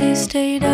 he stayed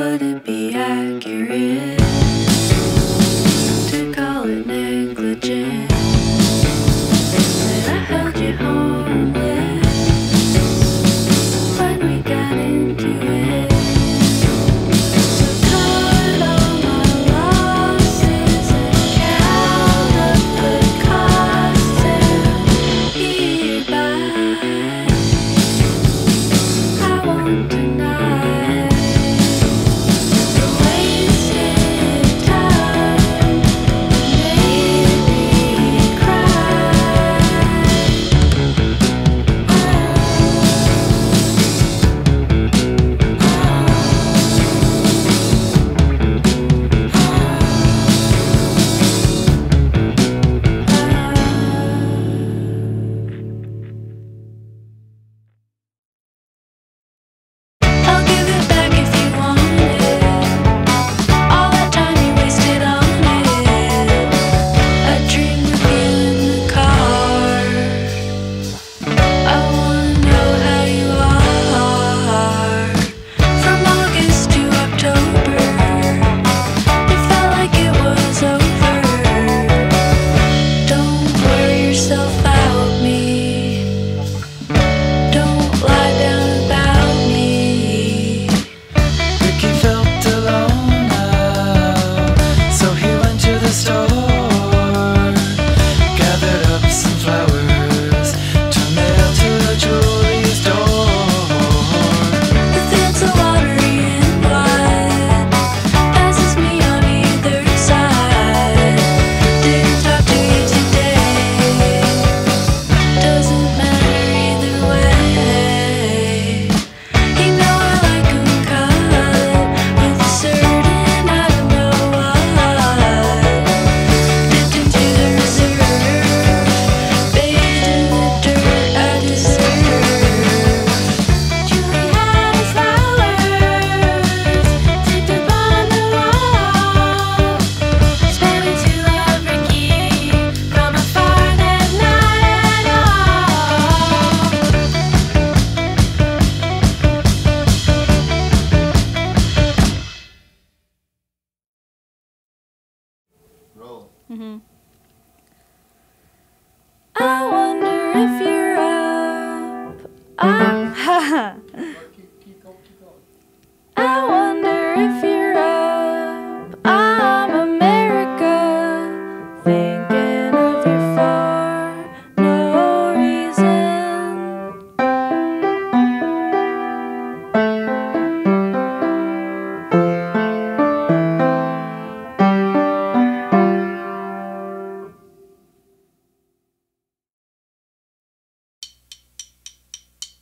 would it be accurate?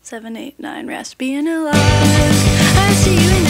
seven, eight, nine, raspy and alive. I see you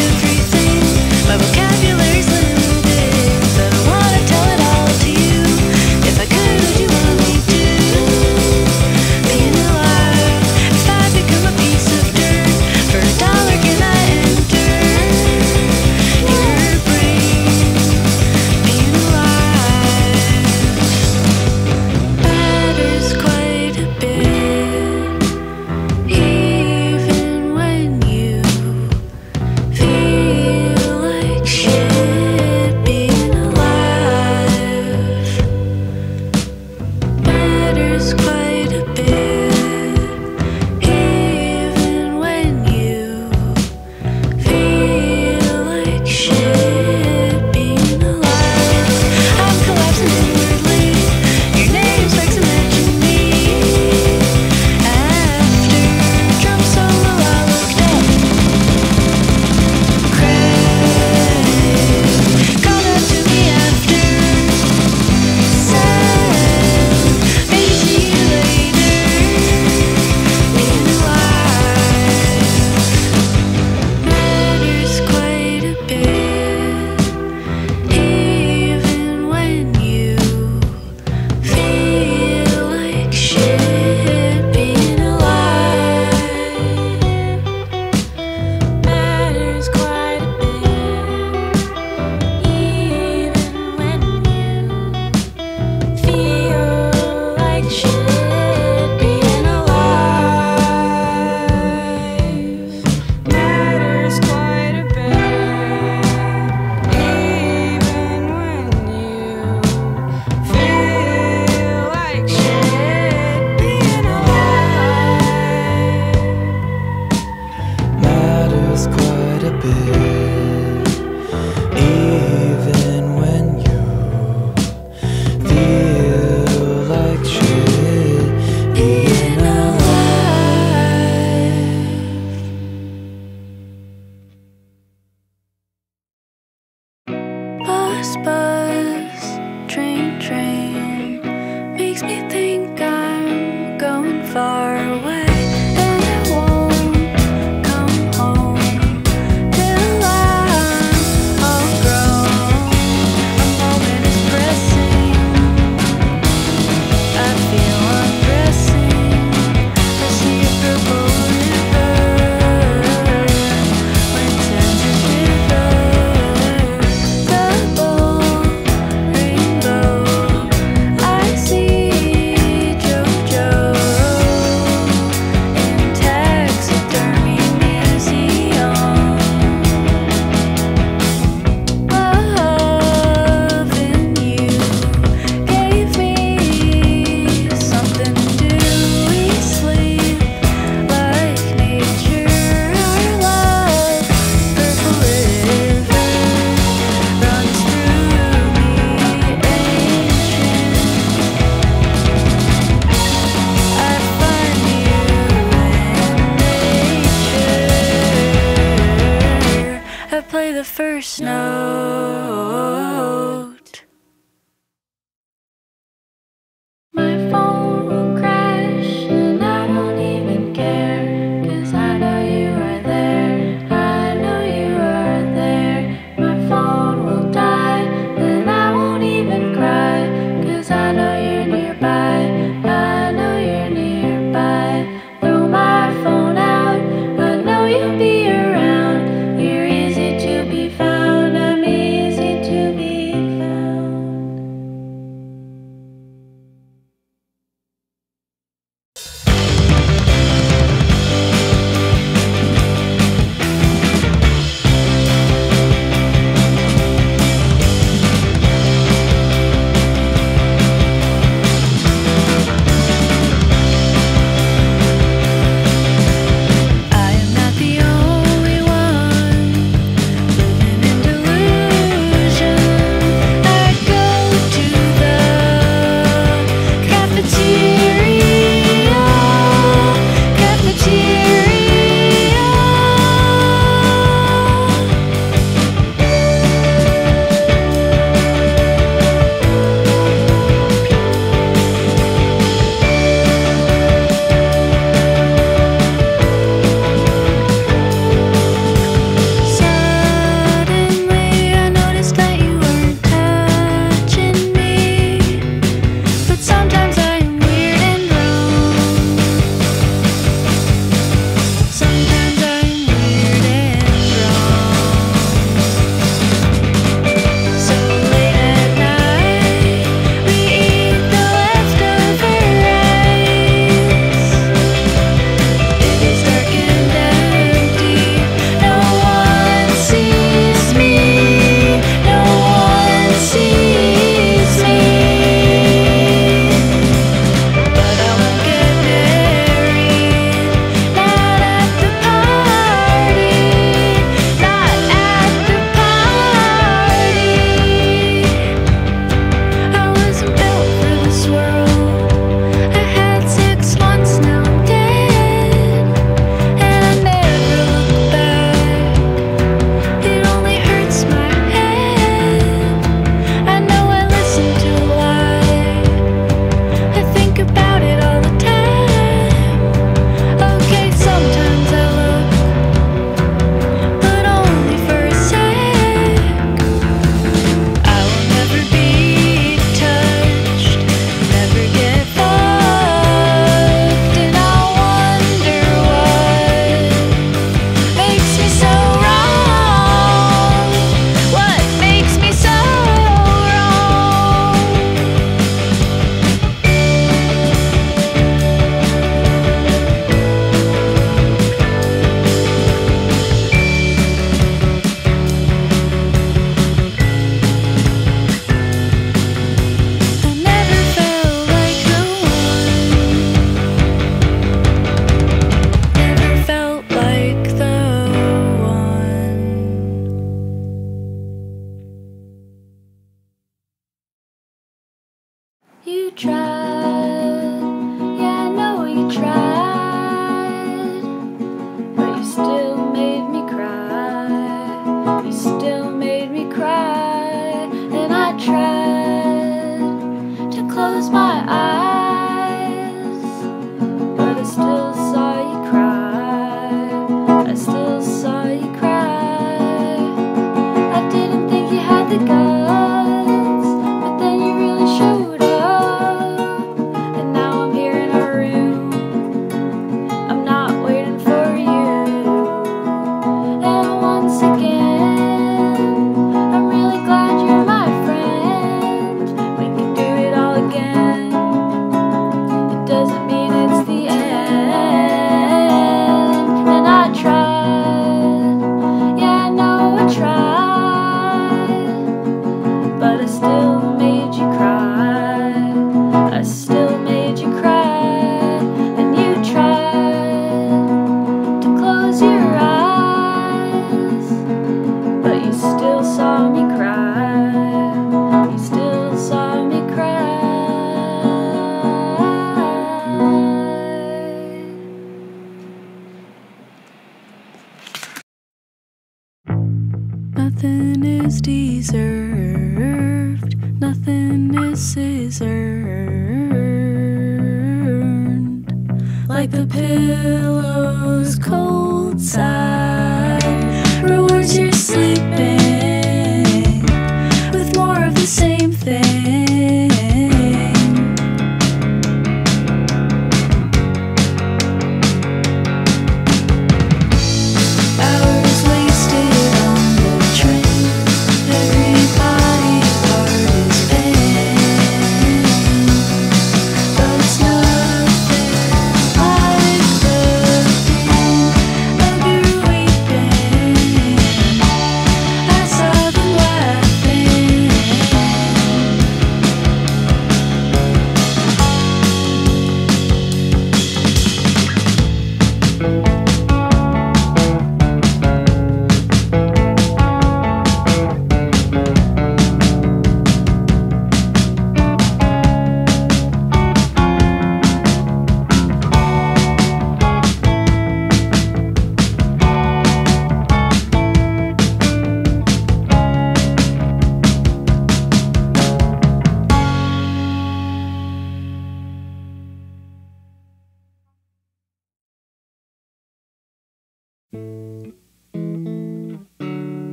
bit.